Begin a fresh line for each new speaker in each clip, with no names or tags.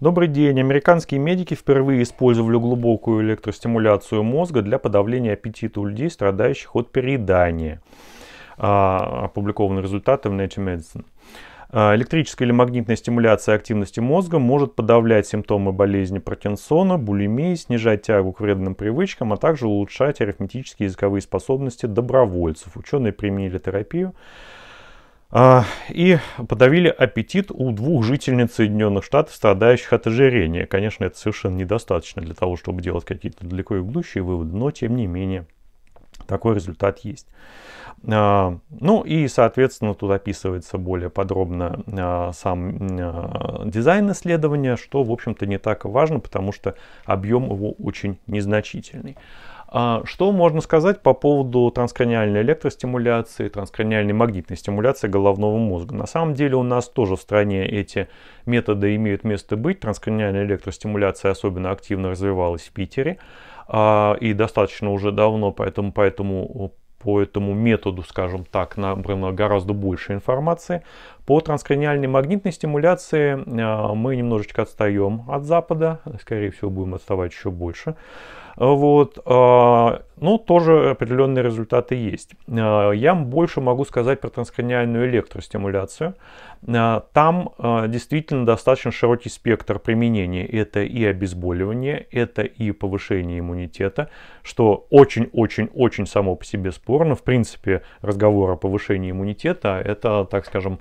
Добрый день. Американские медики впервые использовали глубокую электростимуляцию мозга для подавления аппетита у людей, страдающих от переедания. А, опубликованы результаты в Nature Medicine. А, электрическая или магнитная стимуляция активности мозга может подавлять симптомы болезни Паркинсона, булимии, снижать тягу к вредным привычкам, а также улучшать арифметические языковые способности добровольцев. Ученые применили терапию и подавили аппетит у двух жительниц Соединенных Штатов, страдающих от ожирения. Конечно, это совершенно недостаточно для того, чтобы делать какие-то далеко идущие выводы, но тем не менее такой результат есть. А, ну и, соответственно, тут описывается более подробно а, сам дизайн исследования, что, в общем-то, не так важно, потому что объем его очень незначительный. А что можно сказать по поводу транскраниальной электростимуляции, транскраниальной магнитной стимуляции головного мозга? На самом деле у нас тоже в стране эти методы имеют место быть. Транскраниальная электростимуляция особенно активно развивалась в Питере а, и достаточно уже давно, поэтому, поэтому по этому методу, скажем так, набрано гораздо больше информации. По транскраниальной магнитной стимуляции а, мы немножечко отстаем от Запада, скорее всего будем отставать еще больше. Вот, а, ну, тоже определенные результаты есть. А, я больше могу сказать про транскраниальную электростимуляцию. А, там действительно достаточно широкий спектр применения. Это и обезболивание, это и повышение иммунитета, что очень-очень-очень само по себе спорно. В принципе, разговор о повышении иммунитета – это, так скажем,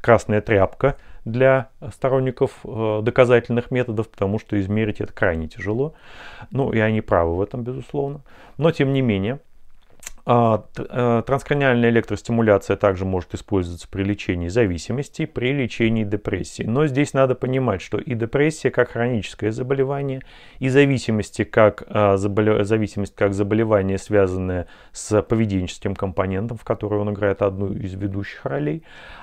красная тряпка – для сторонников э, доказательных методов, потому что измерить это крайне тяжело. Ну, и они правы в этом, безусловно. Но, тем не менее, Транскраниальная электростимуляция также может использоваться при лечении зависимости, при лечении депрессии. Но здесь надо понимать, что и депрессия как хроническое заболевание, и зависимости как, э, заболев... зависимость как заболевание, связанное с поведенческим компонентом, в котором он играет одну из ведущих ролей,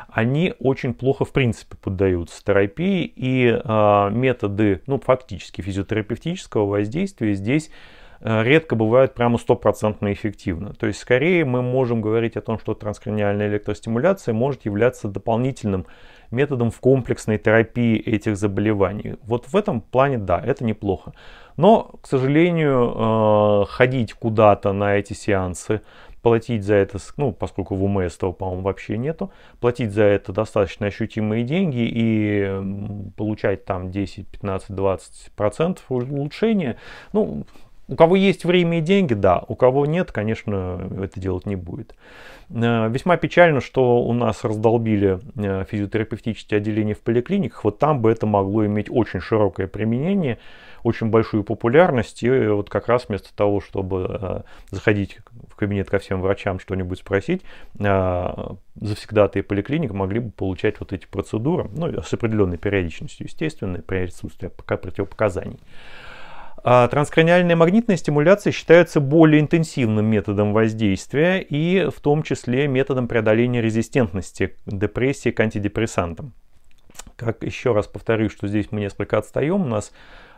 они очень плохо в принципе поддаются терапии, и э, методы, ну фактически физиотерапевтического воздействия здесь Э, редко бывают прямо стопроцентно эффективно. То есть скорее мы можем говорить о том, что транскраниальная электростимуляция может являться дополнительным методом в комплексной терапии этих заболеваний. Вот в этом плане, да, это неплохо. Но, к сожалению, э, ходить куда-то на эти сеансы, платить за это, ну, поскольку в УМС этого, по-моему, вообще нету, платить за это достаточно ощутимые деньги и получать там 10, 15, 20 процентов улучшения, ну, у кого есть время и деньги, да, у кого нет, конечно, это делать не будет. Э, весьма печально, что у нас раздолбили э, физиотерапевтические отделения в поликлиниках. Вот там бы это могло иметь очень широкое применение, очень большую популярность. И вот как раз вместо того, чтобы э, заходить в кабинет ко всем врачам что-нибудь спросить, завсегдатые поликлиник могли бы получать вот эти процедуры, ну, с определенной периодичностью, естественно, при отсутствии пока противопоказаний. А транскраниальная магнитная стимуляция считается более интенсивным методом воздействия и в том числе методом преодоления резистентности депрессии к антидепрессантам. Как еще раз повторю, что здесь мы несколько отстаем, у нас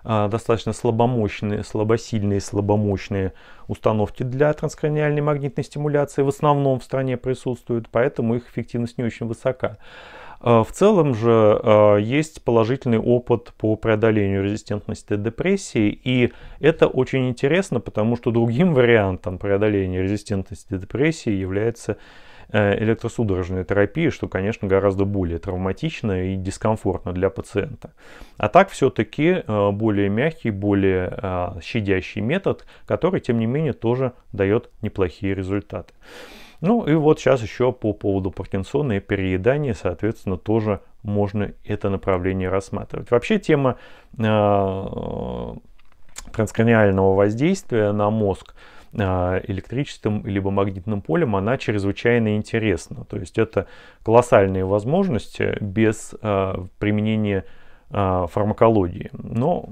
а, достаточно слабомощные, слабосильные, слабомощные установки для транскраниальной магнитной стимуляции в основном в стране присутствуют, поэтому их эффективность не очень высока. А, в целом же а, есть положительный опыт по преодолению резистентности депрессии, и это очень интересно, потому что другим вариантом преодоления резистентности депрессии является э, электросудорожная терапия, что, конечно, гораздо более травматично и дискомфортно для пациента. А так все-таки э, более мягкий, более а, щадящий метод, который, тем не менее, тоже дает неплохие результаты. Ну и вот сейчас еще по поводу Паркинсона и переедания, соответственно, тоже можно это направление рассматривать. Вообще тема э, транскраниального воздействия на мозг э, электричеством либо магнитным полем, она чрезвычайно интересна. То есть это колоссальные возможности без э, применения фармакологии. Но,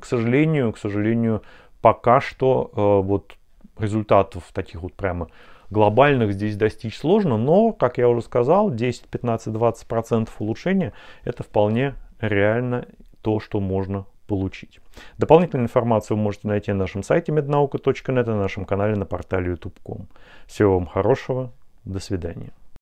к сожалению, к сожалению, пока что вот результатов таких вот прямо глобальных здесь достичь сложно, но, как я уже сказал, 10, 15, 20 процентов улучшения это вполне реально то, что можно получить. Дополнительную информацию вы можете найти на нашем сайте mednauka.net и на нашем канале на портале youtube.com. Всего вам хорошего, до свидания.